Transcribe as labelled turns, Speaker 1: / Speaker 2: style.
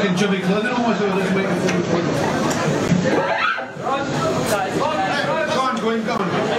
Speaker 1: fucking Jimmy Clinton almost over this microphone. Go on, go on, go on.